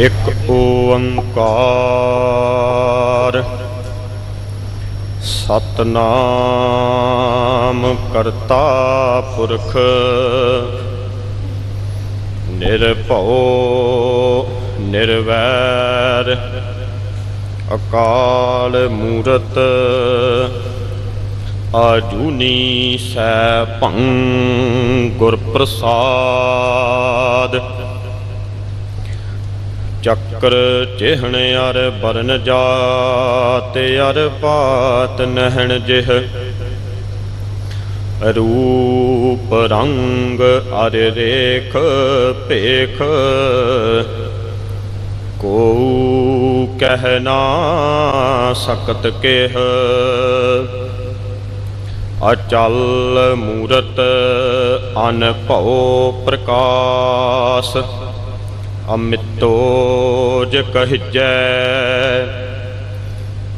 ਇੱਕ ਓੰਕਾਰ। ਸਤਨਾਮ ਕਰਤਾ ਪੁਰਖ ਨਿਰਭਉ ਨਿਰਵੈਰ ਅਕਾਲ ਮੂਰਤ ਆਜੂਨੀ ਸੈਭੰ ਗੁਰ ਪ੍ਰਸਾਦ ਚੱਕਰ ਚਿਹਣ ਅਰ ਬਰਨ ਜਾਤ, ਅਰ ਪਾਤ ਨਹਿਣ ਜਿਹ। ਰੂਪ ਰੰਗ ਅਰ ਰੇਖ ਭੇਖ। ਕੋ ਕਹਿ ਨਾ ਸਕਤ ਕਿਹ। ਅਚਲ ਮੂਰਤ ਅਨਭਉ ਪ੍ਰਕਾਸ਼। ਅਮਿਤੋਜ ਕਹਿਜੈ।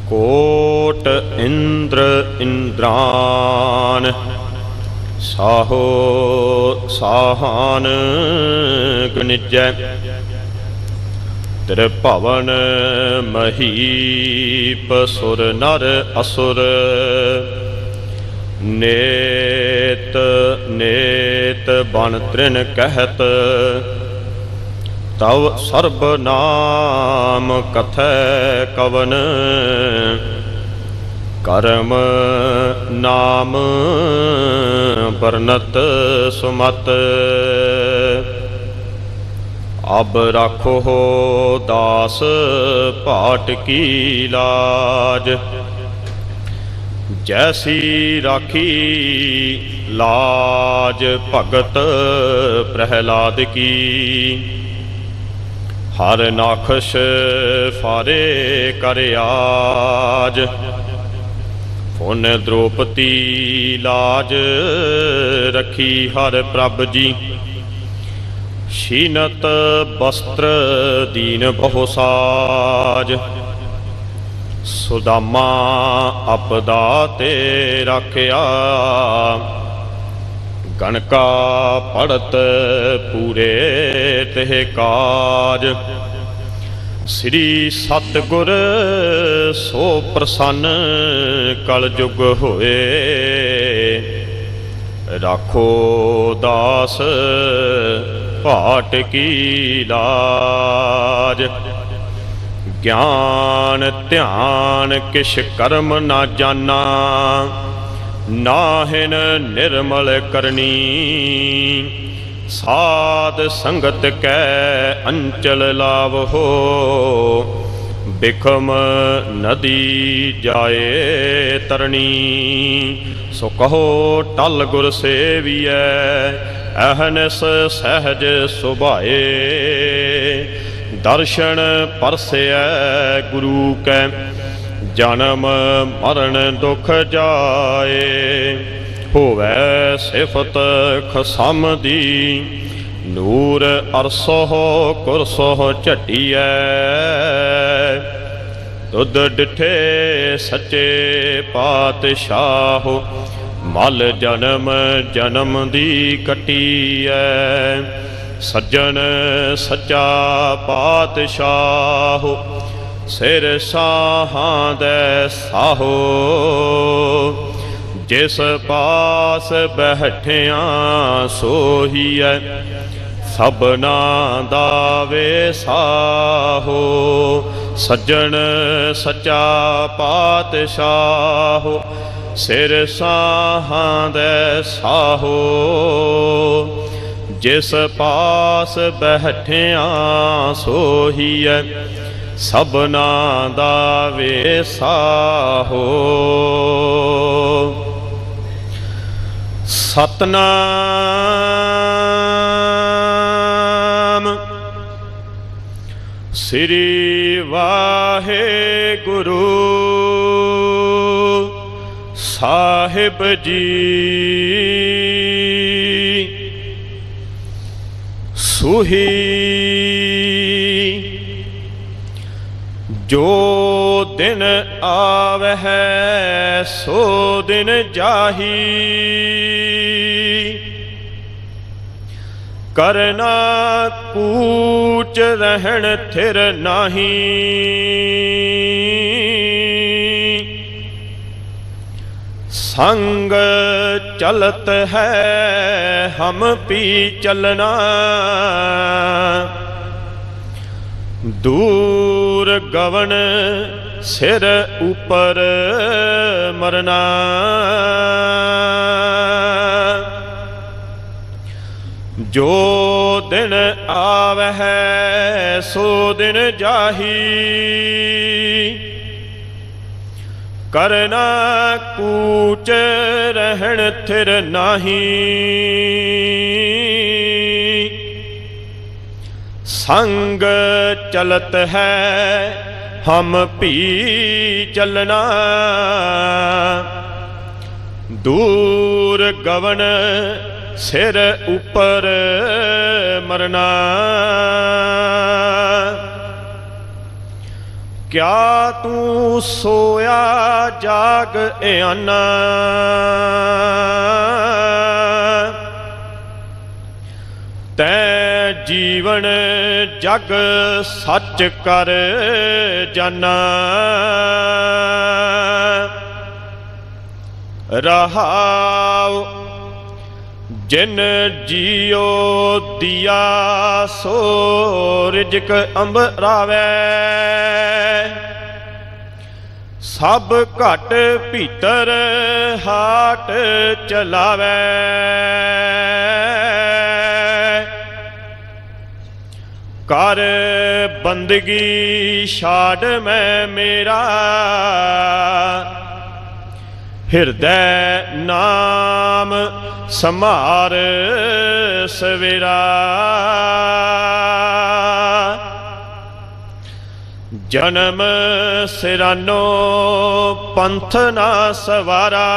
ਕੋਟ ਇੰਦਰ ਇੰਦਰਾਨ, ਸਾਹੋ ਸਾਹਾਨ ਗਣਿਜੈ ਤੇਰੇ ਭਵਨ ਮਹੀਪ ਸੁਰ ਨਰ ਅਸੁਰ, ਨੇਤ ਨੇਤ ਬਨ ਤ੍ਰਿਨ ਕਹਿਤ। ਤਵ ਸਰਬ ਨਾਮ ਕਥੈ ਕਵਨ। ਕਰਮ ਨਾਮ ਵਰਨਤ ਸੁਮਤ। ਅਬ ਰਾਖੋ ਦਾਸ ਭਾਟ ਕੀ ਲਾਜ। ਜੈਸੀ ਰਾਖੀ ਲਾਜ ਭਗਤ ਪ੍ਰਹਿਲਾਦ ਕੀ। ਹਰ ਨਾਖਸ਼ ਫਾਰੇ ਕਰ ਆਜ। ਫੁਨ ਦ੍ਰੋਪਤੀ ਲਾਜ ਰਖੀ ਹਰ ਪ੍ਰਭ ਜੀ। ਸ਼ੀਨਤ ਬਸਤਰ ਦੀਨ ਬਹੁ ਸਾਜ। ਸੁਦਾਮਾ ਅਪਦਾ ਤੇ ਰੱਖਿਆ। ਗਣਕਾ ਪੜਤ ਪੂਰੇ ਤੇ ਕਾਜ। ਸ੍ਰੀ ਸਤਗੁਰ ਸੋ ਪ੍ਰਸੰਨ ਕਲ ਜੁਗ ਹੋਏ। ਰਾਖੋ ਦਾਸ ਭਾਟ ਕੀ ਲਾਜ। ਗਿਆਨ ਧਿਆਨ ਕਿਛ ਕਰਮ ਨਾ ਜਾਣਾ ਨਾਹਿਨ ਨਿਰਮਲ ਕਰਨੀ। ਸਾਧ ਸੰਗਤ ਕੈ ਅੰਚਲ ਲਾਭ ਹੋ ਬਿਖਮ ਨਦੀ ਜਾਏ ਤਰਣੀ। ਸੋ ਕਹੋ ਟਲ ਗੁਰ ਸੇਵੀਐ, ਅਹਨਸ ਸਹਜ ਸੁਭਾਏ। ਦਰਸ਼ਨ ਪਰਸਿਐ ਗੁਰੂ ਕੈ ਜਨਮ ਮਰਨ ਦੁਖ ਜਾਏ, ਹੋਵੇ ਸਿਫਤ ਖਸਮ ਦੀ। ਨੂਰ ਅਰਸੋ ਕੁਰਸੋ ਝਟੀਐ ਦੁੱਧ ਡਿਠੇ ਸੱਚੇ ਪਾਤਸ਼ਾਹ, ਮਲ ਜਨਮ ਜਨਮ ਦੀ ਕਟੀਐ। ਸੱਜਣ ਸੱਚਾ ਪਾਤਸ਼ਾਹ ਸਿਰ ਸਾਹਾਂ ਦੇ ਸਾਹੋ, ਜਿਸ ਪਾਸ ਬਹਿਠਿਆਂ ਸੋਹੀਐ, ਸਭਨਾ ਦਾ ਵੇ ਸਾਹੋ, ਸੱਜਣ ਸੱਚਾ ਪਾਤਸ਼ਾਹ, ਸਿਰ ਸਾਹਾਂ ਦੇ ਸਾਹੋ, ਜਿਸ ਪਾਸ ਬਹਿਠਿਆਂ ਸੋਹੀਐ ਸਭਨਾ ਦਾ ਵੇ ਹੋ। ਸਤਨਾਮ। ਸ੍ਰੀ ਵਾਹਿਗੁਰੂ ਸਾਹਿਬ ਜੀ। ਸੁਹੀ ਜੋ ਦਿਨ ਆਵਹਿ, ਸੋ ਦਿਨ ਜਾਹੀ। ਕਰਨਾ ਕੂਚ ਰਹਿਣ ਥਿਰ ਨਾਹੀ। ਸੰਗ ਚਲਤ ਹੈ, ਹਮ ਪੀ ਚਲਣਾ ਦੂਰ ਗਵਣ ਸਿਰ ਉਪਰ ਮਰਨਾ। ਜੋ ਦਿਨ ਆਵਹਿ, ਸੋ ਦਿਨ ਜਾਹੀ। ਕਰਨਾ ਕੂਚ ਰਹਿਣ ਥਿਰ ਨਾਹੀ। ਸੰਗ ਚਲਤ ਹੈ, ਹਮ ਭੀ ਚਲਣਾ। ਦੂਰ ਗਵਨ ਸਿਰ ਉਪਰ ਮਰਨਾ। ਕਿਆ ਤੂੰ ਸੋਇਆ ਜਾਗ ਇਆਨਾ। ਤੈ ਜੀਵਨ ਜਗ ਸੱਚ ਕਰ ਜਾਣਾ ਰਹਾਉ ਜਿਨ ਜੀਉ ਦਿਆ, ਸੋ ਰਿਜਕ ਅੰਬਰਾਵੇ ਸਭ ਘਟ ਭੀਤਰ ਹਾਟ ਚਲਾਵੇ। ਕਰ ਬੰਦਗੀ ਛਾੜ ਮੈਂ ਮੇਰਾ। ਹਿਰਦੈ ਨਾਮ ਸਮਾਰ ਸਵੇਰਾ। ਜਨਮ ਸਿਰਾਨੋ ਪੰਥ ਨਾ ਸਵਾਰਾ।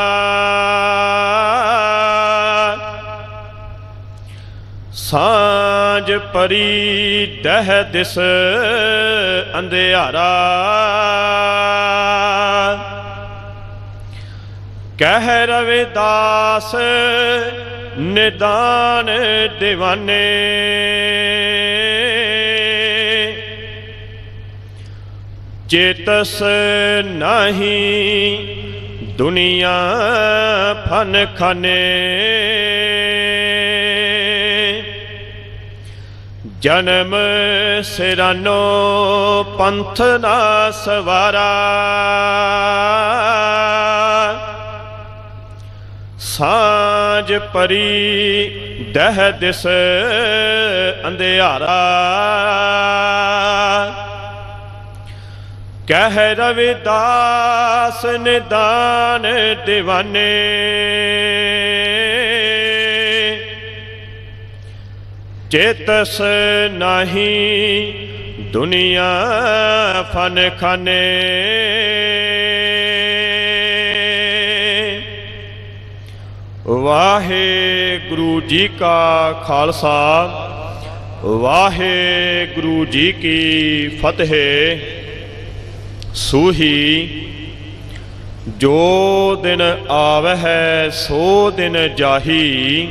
ਸਾਂਝ ਪਰੀ ਦਹ ਦਿਸ ਅੰਧਿਆਰਾ। ਕਹਿ ਰਵਿਦਾਸ ਨਿਦਾਨ دیਵਾਨੇ ਚੇਤਸ ਨਹੀਂ ਦੁਨੀਆ ਫਨ ਖਾਨੇ। ਜਨਮ ਸਿਰਾਨੋ ਪੰਥ ਨਾ ਸਵਾਰਾ। ਸਾਂਝ ਪਰੀ ਦਹ ਦਿਸ ਅੰਧਿਆਰਾ। ਕਹਿ ਰਵਿਦਾਸ ਨਿਦਾਨ دیਵਾਨੇ ਚੇਤਸ ਨਹੀਂ ਦੁਨੀਆ ਫਨ ਖਾਨੇ। ਵਾਹਿਗੁਰੂ ਜੀ ਕਾ ਖਾਲਸਾ, ਵਾਹਿਗੁਰੂ ਜੀ ਕੀ ਫਤਿਹ। ਸੂਹੀ, ਜੋ ਦਿਨ ਆਵਹਿ ਸੋ ਦਿਨ ਜਾਹੀ।